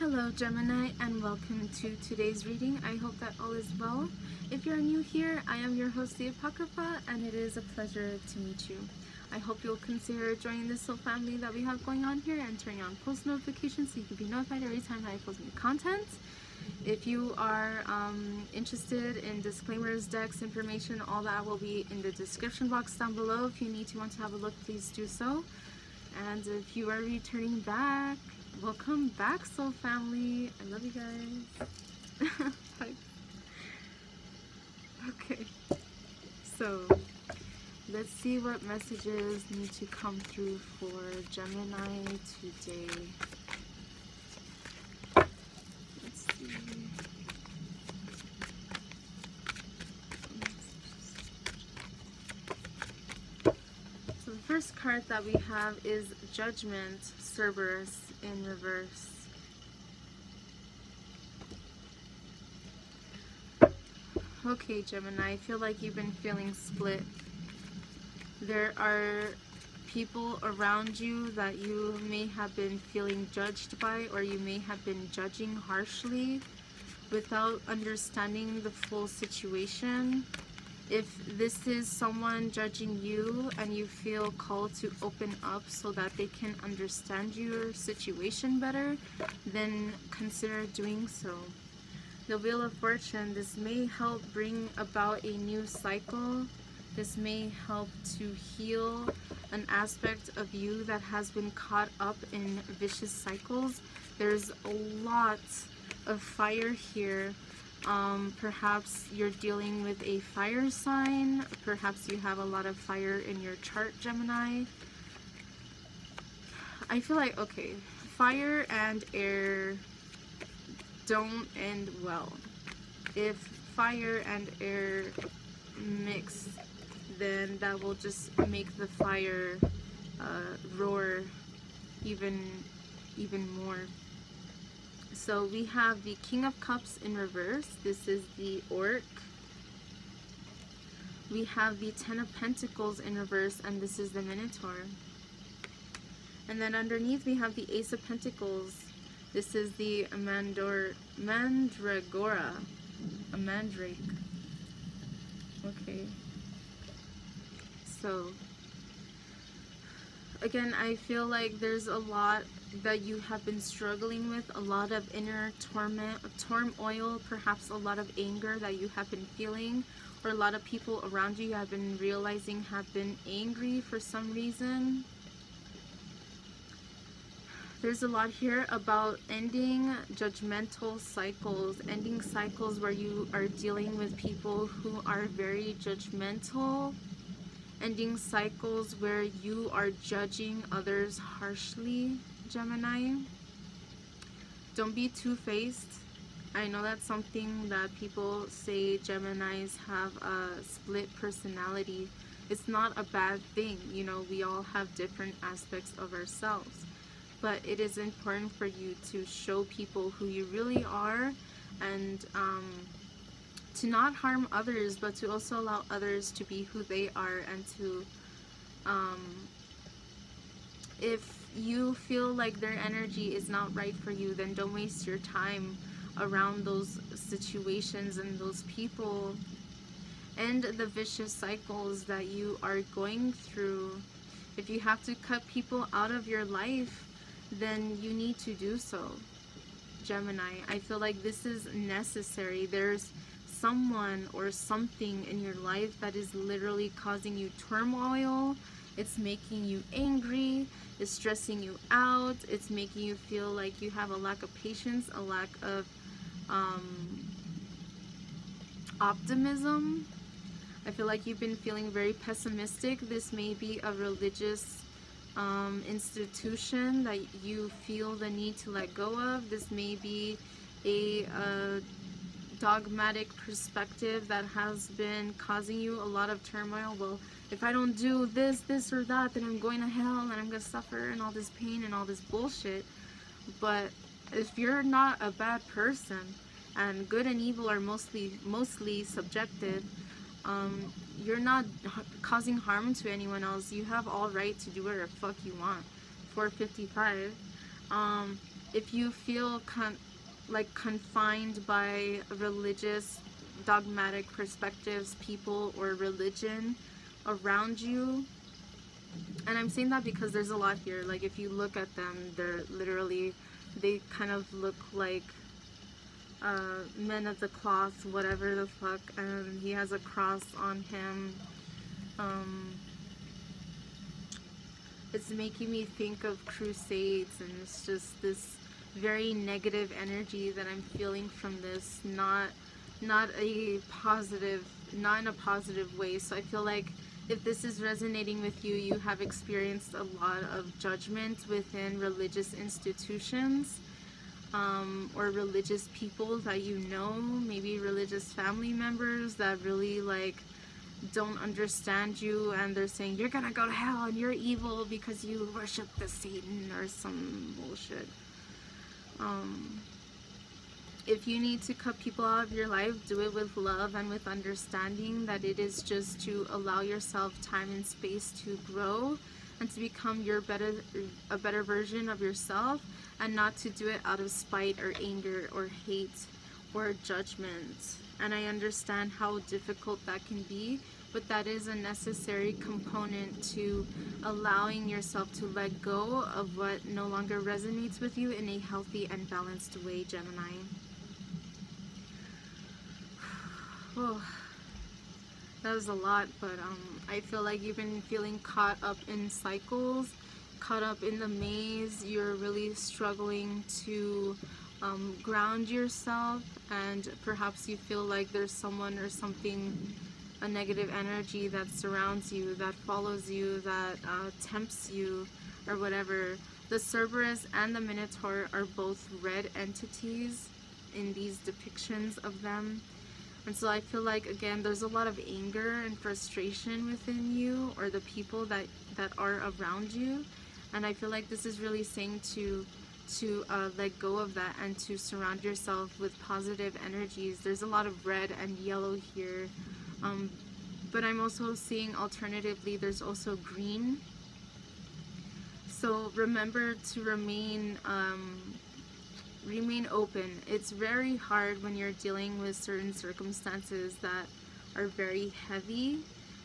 Hello Gemini and welcome to today's reading. I hope that all is well. If you're new here, I am your host Lee Apocrypha and it is a pleasure to meet you. I hope you'll consider joining this soul family that we have going on here and turning on post notifications so you can be notified every time I post new content. If you are um, interested in disclaimers, decks, information, all that will be in the description box down below. If you need to want to have a look, please do so. And if you are returning back, welcome back soul family. I love you guys. okay. So, let's see what messages need to come through for Gemini today. Let's see. So the first card that we have is Judgment, Cerberus in reverse. Okay, Gemini, I feel like you've been feeling split. There are people around you that you may have been feeling judged by or you may have been judging harshly without understanding the full situation. If this is someone judging you and you feel called to open up so that they can understand your situation better, then consider doing so. The Wheel of Fortune, this may help bring about a new cycle. This may help to heal an aspect of you that has been caught up in vicious cycles. There's a lot of fire here. Um, perhaps you're dealing with a fire sign. Perhaps you have a lot of fire in your chart, Gemini. I feel like, okay, fire and air don't end well. If fire and air mix, then that will just make the fire uh, roar even even more. So we have the King of Cups in reverse. This is the Orc. We have the Ten of Pentacles in reverse, and this is the Minotaur. And then underneath we have the Ace of Pentacles. This is the Mandor Mandragora. A mandrake. Okay. So, again, I feel like there's a lot that you have been struggling with, a lot of inner torment, turmoil, perhaps a lot of anger that you have been feeling, or a lot of people around you have been realizing have been angry for some reason. There's a lot here about ending judgmental cycles, ending cycles where you are dealing with people who are very judgmental, ending cycles where you are judging others harshly, Gemini. Don't be two-faced. I know that's something that people say Geminis have a split personality. It's not a bad thing. You know, we all have different aspects of ourselves but it is important for you to show people who you really are and um, to not harm others but to also allow others to be who they are and to um, if you feel like their energy is not right for you then don't waste your time around those situations and those people and the vicious cycles that you are going through if you have to cut people out of your life then you need to do so. Gemini, I feel like this is necessary. There's someone or something in your life that is literally causing you turmoil. It's making you angry. It's stressing you out. It's making you feel like you have a lack of patience, a lack of um, optimism. I feel like you've been feeling very pessimistic. This may be a religious um, institution that you feel the need to let go of. This may be a, a dogmatic perspective that has been causing you a lot of turmoil. Well, if I don't do this, this, or that, then I'm going to hell and I'm going to suffer and all this pain and all this bullshit. But if you're not a bad person, and good and evil are mostly mostly subjective, um, you're not causing harm to anyone else. You have all right to do whatever fuck you want. 455. Um, if you feel con- like confined by religious dogmatic perspectives people or religion around you. And i'm saying that because there's a lot here. Like if you look at them they're literally they kind of look like uh, men of the cloth whatever the fuck and he has a cross on him. Um, it's making me think of crusades and it's just this very negative energy that I'm feeling from this not not a positive not in a positive way so I feel like if this is resonating with you you have experienced a lot of judgment within religious institutions um, or religious people that you know maybe religious family members that really like don't understand you and they're saying you're gonna go to hell and you're evil because you worship the Satan or some bullshit. Um, if you need to cut people out of your life, do it with love and with understanding that it is just to allow yourself time and space to grow and to become your better a better version of yourself and not to do it out of spite or anger or hate or judgment. And I understand how difficult that can be but that is a necessary component to allowing yourself to let go of what no longer resonates with you in a healthy and balanced way, Gemini. Oh, that was a lot, but um, I feel like you've been feeling caught up in cycles, caught up in the maze. You're really struggling to um, ground yourself, and perhaps you feel like there's someone or something a negative energy that surrounds you, that follows you, that uh, tempts you, or whatever. The Cerberus and the Minotaur are both red entities in these depictions of them. And so I feel like, again, there's a lot of anger and frustration within you or the people that, that are around you. And I feel like this is really saying to to uh, let go of that and to surround yourself with positive energies. There's a lot of red and yellow here um, but I'm also seeing alternatively there's also green. So remember to remain um, remain open. It's very hard when you're dealing with certain circumstances that are very heavy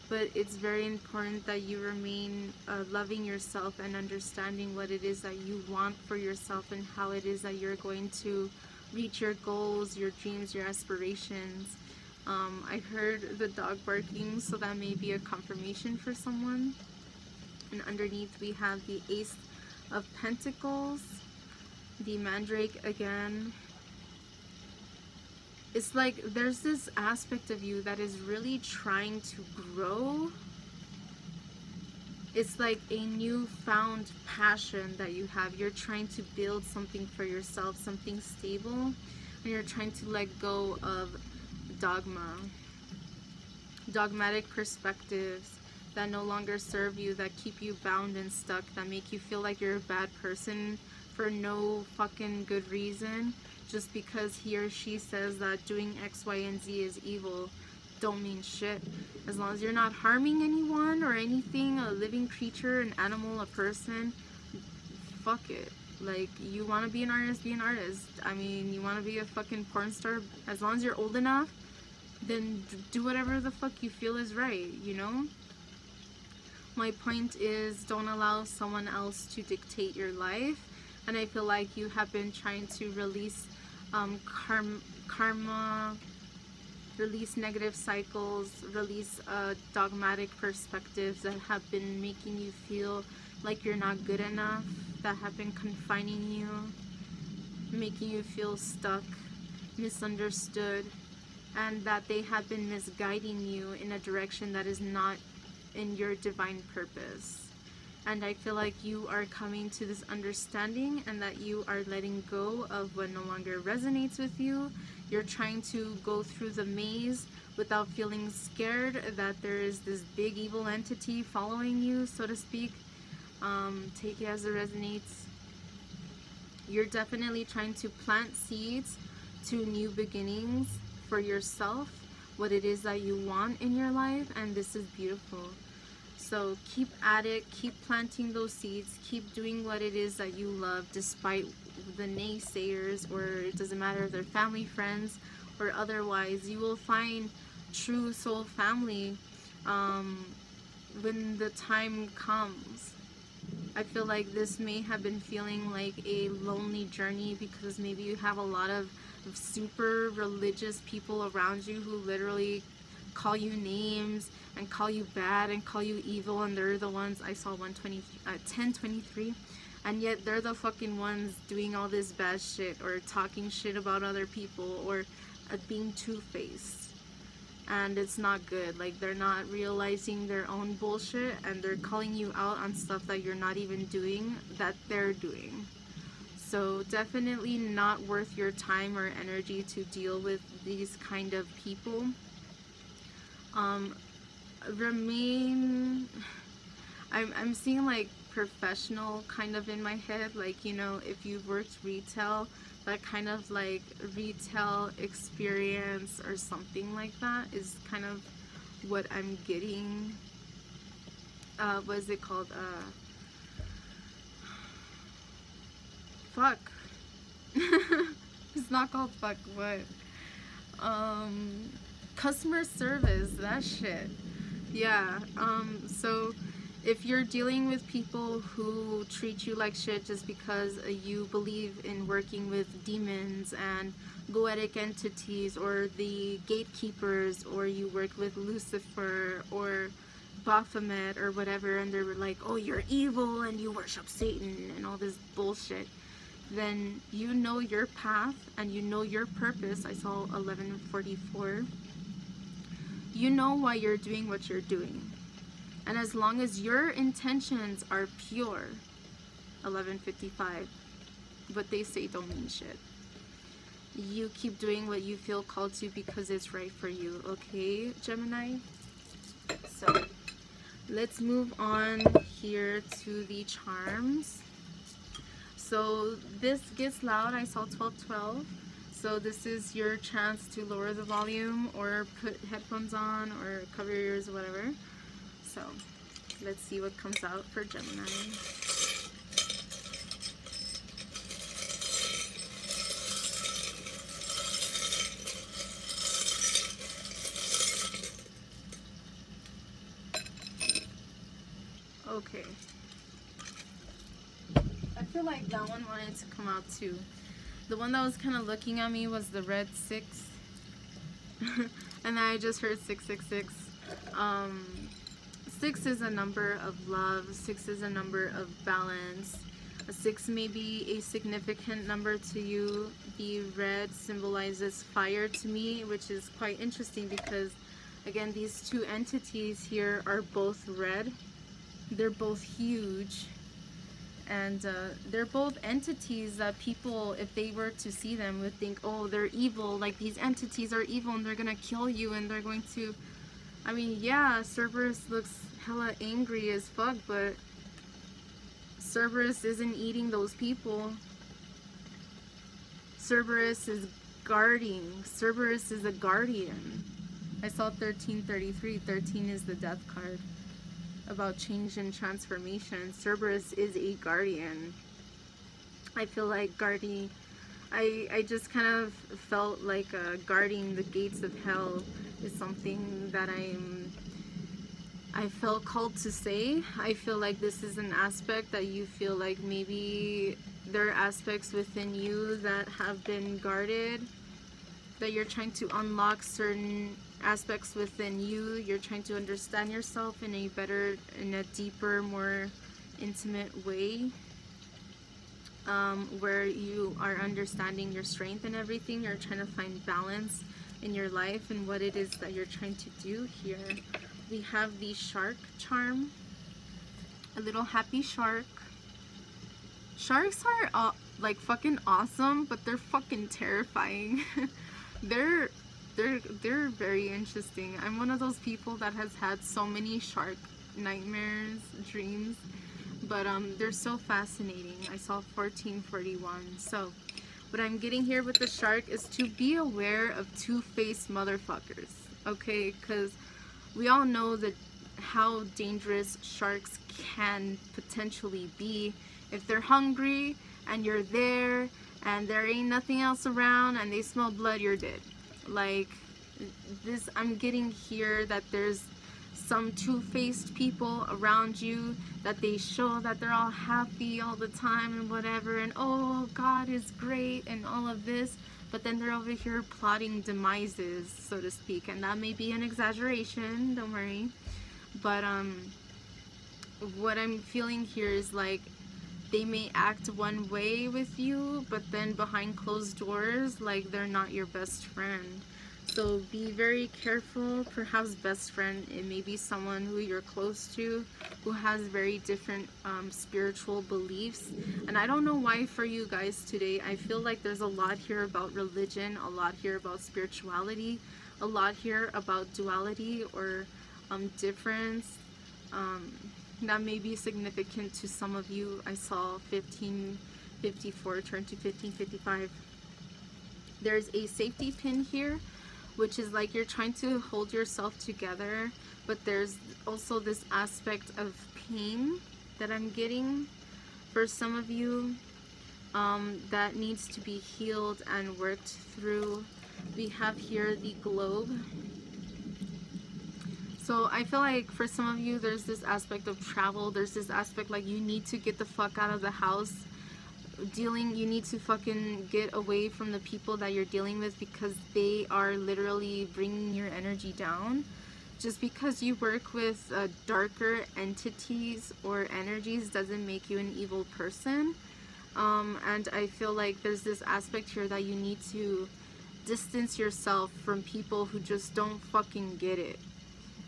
but it's very important that you remain uh, loving yourself and understanding what it is that you want for yourself and how it is that you're going to reach your goals your dreams your aspirations um, I heard the dog barking, so that may be a confirmation for someone. And underneath we have the Ace of Pentacles, the Mandrake again. It's like there's this aspect of you that is really trying to grow. It's like a newfound passion that you have. You're trying to build something for yourself, something stable, and you're trying to let go of dogma, dogmatic perspectives that no longer serve you, that keep you bound and stuck, that make you feel like you're a bad person for no fucking good reason, just because he or she says that doing X, Y, and Z is evil don't mean shit. As long as you're not harming anyone or anything, a living creature, an animal, a person, fuck it. Like, you want to be an artist, be an artist. I mean, you want to be a fucking porn star, as long as you're old enough then do whatever the fuck you feel is right, you know? My point is don't allow someone else to dictate your life. And I feel like you have been trying to release um, karma, karma, release negative cycles, release uh, dogmatic perspectives that have been making you feel like you're not good enough, that have been confining you, making you feel stuck, misunderstood, and that they have been misguiding you in a direction that is not in your divine purpose. And I feel like you are coming to this understanding and that you are letting go of what no longer resonates with you. You're trying to go through the maze without feeling scared that there is this big evil entity following you, so to speak. Um, take it as it resonates. You're definitely trying to plant seeds to new beginnings for yourself what it is that you want in your life and this is beautiful. So keep at it keep planting those seeds keep doing what it is that you love despite the naysayers or it doesn't matter if they're family friends or otherwise. You will find true soul family um, when the time comes. I feel like this may have been feeling like a lonely journey because maybe you have a lot of, of super religious people around you who literally call you names and call you bad and call you evil and they're the ones I saw 120 uh, 1023 and yet they're the fucking ones doing all this bad shit or talking shit about other people or uh, being two-faced and it's not good. Like they're not realizing their own bullshit and they're calling you out on stuff that you're not even doing that they're doing. So definitely not worth your time or energy to deal with these kind of people. Um, remain, I'm, I'm seeing like professional kind of in my head. Like, you know, if you've worked retail, that kind of like retail experience or something like that is kind of what I'm getting. Uh, what is it called? Uh, fuck. it's not called fuck. What? Um, customer service. That shit. Yeah. Um. So if you're dealing with people who treat you like shit just because uh, you believe in working with demons and goetic entities or the gatekeepers or you work with Lucifer or Baphomet or whatever and they're like oh you're evil and you worship Satan and all this bullshit then you know your path and you know your purpose I saw 1144 you know why you're doing what you're doing and as long as your intentions are pure, 1155, what they say don't mean shit. You keep doing what you feel called to because it's right for you, okay, Gemini? So, let's move on here to the charms. So, this gets loud. I saw 1212. So this is your chance to lower the volume or put headphones on or cover your ears or whatever. So let's see what comes out for Gemini. Okay. I feel like that one wanted to come out too. The one that was kind of looking at me was the red six. and then I just heard 666. Um, Six is a number of love. Six is a number of balance. A six may be a significant number to you. The red symbolizes fire to me, which is quite interesting because, again, these two entities here are both red. They're both huge. And uh, they're both entities that people, if they were to see them, would think, oh, they're evil. Like, these entities are evil and they're going to kill you and they're going to... I mean, yeah, Cerberus looks hella angry as fuck, but Cerberus isn't eating those people. Cerberus is guarding. Cerberus is a guardian. I saw 1333. 13 is the death card about change and transformation. Cerberus is a guardian. I feel like guarding, I, I just kind of felt like uh, guarding the gates of hell is something that I'm I felt called to say. I feel like this is an aspect that you feel like maybe there are aspects within you that have been guarded, that you're trying to unlock certain aspects within you. You're trying to understand yourself in a better, in a deeper, more intimate way. Um, where you are understanding your strength and everything. You're trying to find balance in your life and what it is that you're trying to do here we have the shark charm a little happy shark sharks are uh, like fucking awesome but they're fucking terrifying they're they're they're very interesting. I'm one of those people that has had so many shark nightmares dreams but um they're so fascinating. I saw 1441 so what i'm getting here with the shark is to be aware of two-faced motherfuckers okay? Because we all know that how dangerous sharks can potentially be. If they're hungry and you're there and there ain't nothing else around and they smell blood, you're dead. Like this, I'm getting here that there's some two-faced people around you that they show that they're all happy all the time and whatever and oh God is great and all of this but then they're over here plotting demises so to speak and that may be an exaggeration don't worry but um what I'm feeling here is like they may act one way with you but then behind closed doors like they're not your best friend so be very careful, perhaps best friend, it may be someone who you're close to, who has very different um, spiritual beliefs. And I don't know why for you guys today, I feel like there's a lot here about religion, a lot here about spirituality, a lot here about duality or um, difference. Um, that may be significant to some of you. I saw 1554 turn to 1555. There's a safety pin here which is like you're trying to hold yourself together but there's also this aspect of pain that I'm getting for some of you um, that needs to be healed and worked through we have here the globe so I feel like for some of you there's this aspect of travel. There's this aspect like you need to get the fuck out of the house. Dealing you need to fucking get away from the people that you're dealing with because they are literally bringing your energy down. Just because you work with uh, darker entities or energies doesn't make you an evil person. Um, and I feel like there's this aspect here that you need to distance yourself from people who just don't fucking get it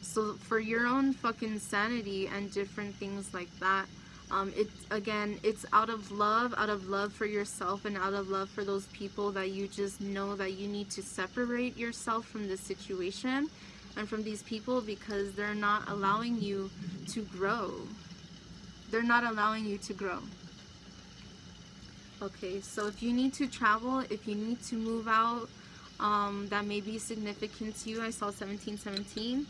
so for your own fucking sanity and different things like that um, it again it's out of love out of love for yourself and out of love for those people that you just know that you need to separate yourself from this situation and from these people because they're not allowing you to grow. They're not allowing you to grow. Okay so if you need to travel if you need to move out um, that may be significant to you. I saw 1717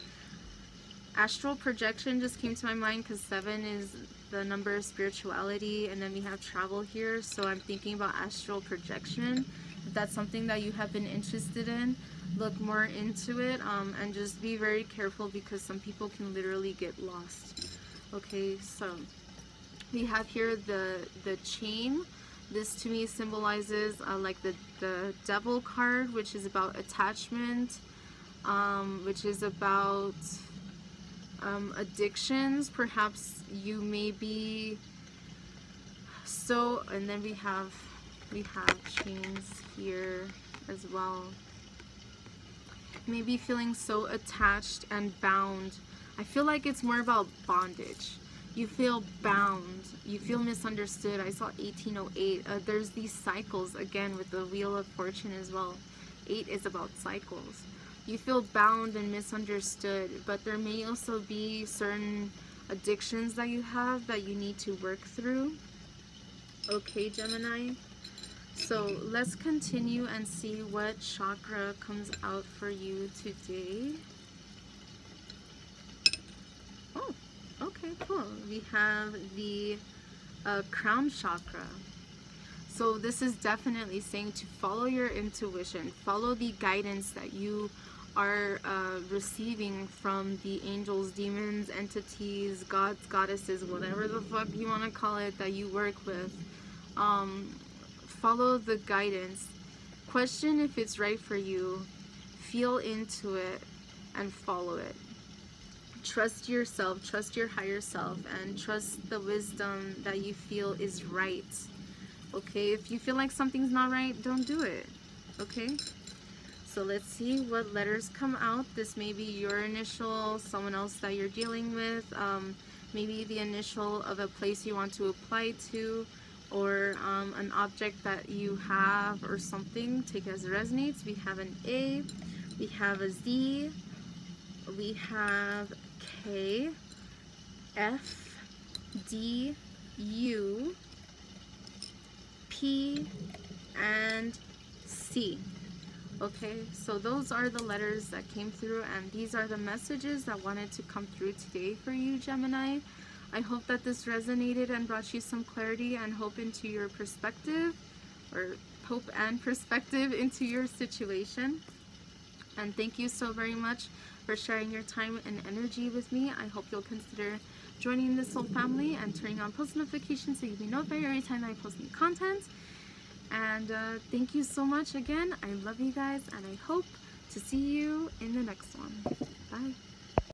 astral projection just came to my mind because seven is the number of spirituality and then we have travel here. So I'm thinking about astral projection. If that's something that you have been interested in look more into it um, and just be very careful because some people can literally get lost. Okay so we have here the the chain. This to me symbolizes uh, like the the devil card which is about attachment um, which is about um, addictions. Perhaps you may be so and then we have we have chains here as well. Maybe feeling so attached and bound. I feel like it's more about bondage. You feel bound. You feel misunderstood. I saw 1808 uh, there's these cycles again with the wheel of fortune as well. 8 is about cycles you feel bound and misunderstood, but there may also be certain addictions that you have that you need to work through. Okay, Gemini. So let's continue and see what chakra comes out for you today. Oh, okay, cool. We have the uh, crown chakra. So this is definitely saying to follow your intuition, follow the guidance that you are uh, receiving from the angels, demons, entities, gods, goddesses, whatever the fuck you want to call it that you work with. Um, follow the guidance. Question if it's right for you. Feel into it and follow it. Trust yourself, trust your higher self, and trust the wisdom that you feel is right. Okay, if you feel like something's not right, don't do it. Okay? So let's see what letters come out. This may be your initial, someone else that you're dealing with, um, maybe the initial of a place you want to apply to, or um, an object that you have or something. Take as it resonates. We have an A, we have a Z, we have K, F, D, U, P, and C. Okay, so those are the letters that came through and these are the messages that wanted to come through today for you, Gemini. I hope that this resonated and brought you some clarity and hope into your perspective, or hope and perspective into your situation. And thank you so very much for sharing your time and energy with me. I hope you'll consider joining this soul family and turning on post notifications so you'll be notified every time I post new content. And uh, thank you so much again. I love you guys and I hope to see you in the next one. Bye.